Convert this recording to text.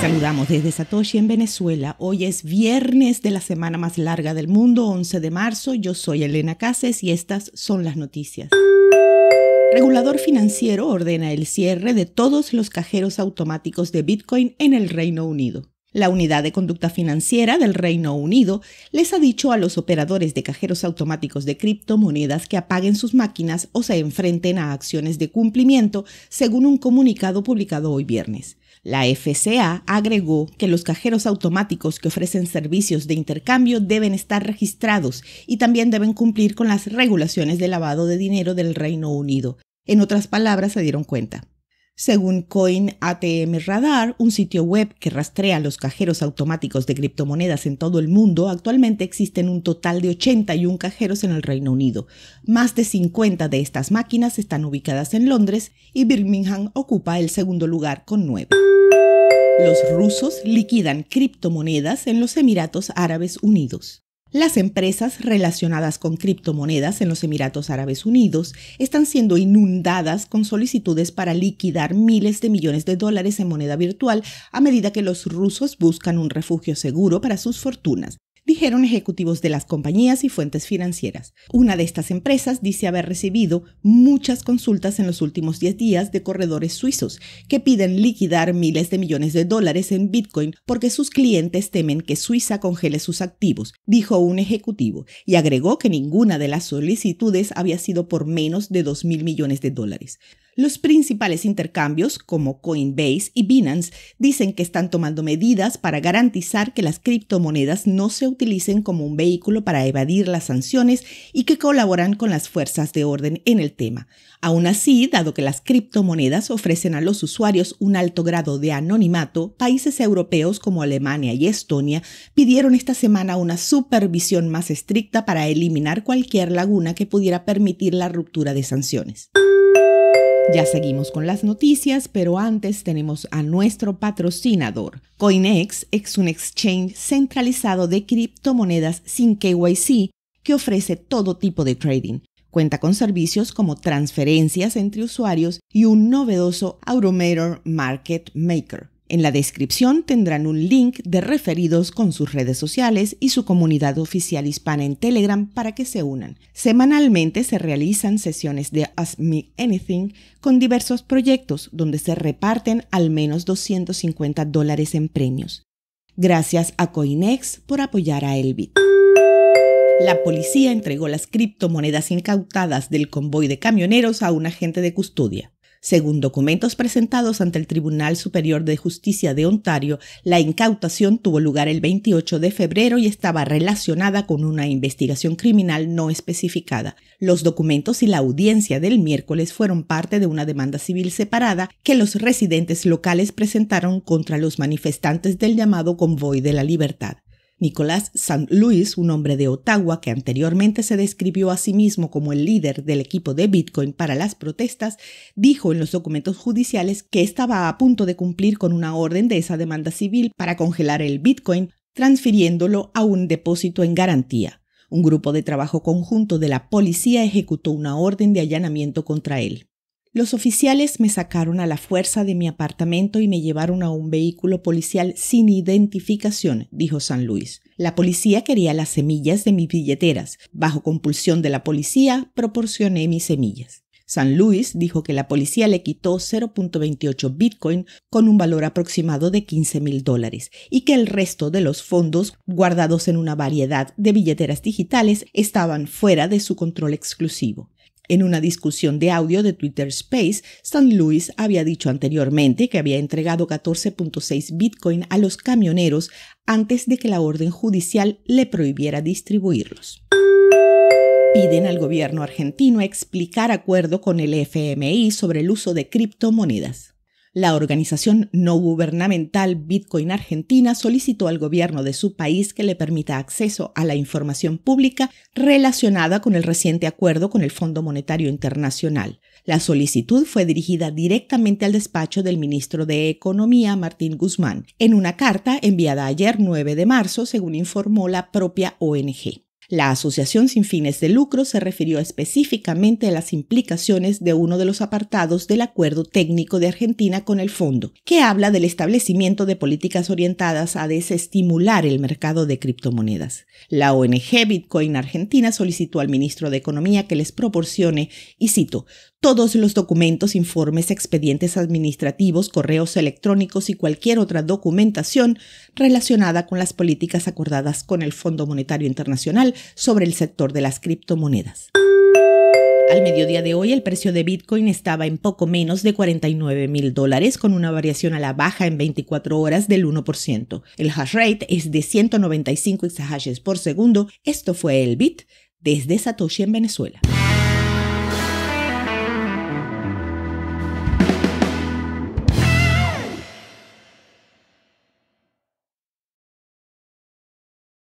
Saludamos desde Satoshi en Venezuela. Hoy es viernes de la semana más larga del mundo, 11 de marzo. Yo soy Elena Cases y estas son las noticias. Regulador financiero ordena el cierre de todos los cajeros automáticos de Bitcoin en el Reino Unido. La Unidad de Conducta Financiera del Reino Unido les ha dicho a los operadores de cajeros automáticos de criptomonedas que apaguen sus máquinas o se enfrenten a acciones de cumplimiento, según un comunicado publicado hoy viernes. La FCA agregó que los cajeros automáticos que ofrecen servicios de intercambio deben estar registrados y también deben cumplir con las regulaciones de lavado de dinero del Reino Unido. En otras palabras, se dieron cuenta. Según Coin ATM Radar, un sitio web que rastrea los cajeros automáticos de criptomonedas en todo el mundo, actualmente existen un total de 81 cajeros en el Reino Unido. Más de 50 de estas máquinas están ubicadas en Londres y Birmingham ocupa el segundo lugar con 9. Los rusos liquidan criptomonedas en los Emiratos Árabes Unidos. Las empresas relacionadas con criptomonedas en los Emiratos Árabes Unidos están siendo inundadas con solicitudes para liquidar miles de millones de dólares en moneda virtual a medida que los rusos buscan un refugio seguro para sus fortunas dijeron ejecutivos de las compañías y fuentes financieras. Una de estas empresas dice haber recibido muchas consultas en los últimos 10 días de corredores suizos que piden liquidar miles de millones de dólares en Bitcoin porque sus clientes temen que Suiza congele sus activos, dijo un ejecutivo, y agregó que ninguna de las solicitudes había sido por menos de 2 mil millones de dólares. Los principales intercambios, como Coinbase y Binance, dicen que están tomando medidas para garantizar que las criptomonedas no se utilicen como un vehículo para evadir las sanciones y que colaboran con las fuerzas de orden en el tema. Aún así, dado que las criptomonedas ofrecen a los usuarios un alto grado de anonimato, países europeos como Alemania y Estonia pidieron esta semana una supervisión más estricta para eliminar cualquier laguna que pudiera permitir la ruptura de sanciones. Ya seguimos con las noticias, pero antes tenemos a nuestro patrocinador. CoinEx es un exchange centralizado de criptomonedas sin KYC que ofrece todo tipo de trading. Cuenta con servicios como transferencias entre usuarios y un novedoso Automator Market Maker. En la descripción tendrán un link de referidos con sus redes sociales y su comunidad oficial hispana en Telegram para que se unan. Semanalmente se realizan sesiones de Ask Me Anything con diversos proyectos donde se reparten al menos 250 dólares en premios. Gracias a Coinex por apoyar a Elbit. La policía entregó las criptomonedas incautadas del convoy de camioneros a un agente de custodia. Según documentos presentados ante el Tribunal Superior de Justicia de Ontario, la incautación tuvo lugar el 28 de febrero y estaba relacionada con una investigación criminal no especificada. Los documentos y la audiencia del miércoles fueron parte de una demanda civil separada que los residentes locales presentaron contra los manifestantes del llamado Convoy de la Libertad. Nicolás St. Louis, un hombre de Ottawa que anteriormente se describió a sí mismo como el líder del equipo de Bitcoin para las protestas, dijo en los documentos judiciales que estaba a punto de cumplir con una orden de esa demanda civil para congelar el Bitcoin, transfiriéndolo a un depósito en garantía. Un grupo de trabajo conjunto de la policía ejecutó una orden de allanamiento contra él. Los oficiales me sacaron a la fuerza de mi apartamento y me llevaron a un vehículo policial sin identificación, dijo San Luis. La policía quería las semillas de mis billeteras. Bajo compulsión de la policía, proporcioné mis semillas. San Luis dijo que la policía le quitó 0.28 Bitcoin con un valor aproximado de 15 mil dólares y que el resto de los fondos, guardados en una variedad de billeteras digitales, estaban fuera de su control exclusivo. En una discusión de audio de Twitter Space, San Luis había dicho anteriormente que había entregado 14.6 Bitcoin a los camioneros antes de que la orden judicial le prohibiera distribuirlos. Piden al gobierno argentino explicar acuerdo con el FMI sobre el uso de criptomonedas. La organización no gubernamental Bitcoin Argentina solicitó al gobierno de su país que le permita acceso a la información pública relacionada con el reciente acuerdo con el Fondo Monetario Internacional. La solicitud fue dirigida directamente al despacho del ministro de Economía, Martín Guzmán, en una carta enviada ayer 9 de marzo, según informó la propia ONG. La asociación sin fines de lucro se refirió específicamente a las implicaciones de uno de los apartados del acuerdo técnico de Argentina con el fondo, que habla del establecimiento de políticas orientadas a desestimular el mercado de criptomonedas. La ONG Bitcoin Argentina solicitó al ministro de Economía que les proporcione, y cito, todos los documentos, informes, expedientes administrativos, correos electrónicos y cualquier otra documentación relacionada con las políticas acordadas con el Fondo Monetario Internacional sobre el sector de las criptomonedas. Al mediodía de hoy el precio de Bitcoin estaba en poco menos de 49 mil dólares con una variación a la baja en 24 horas del 1%. El hash rate es de 195 exahashes por segundo. Esto fue el Bit desde Satoshi en Venezuela.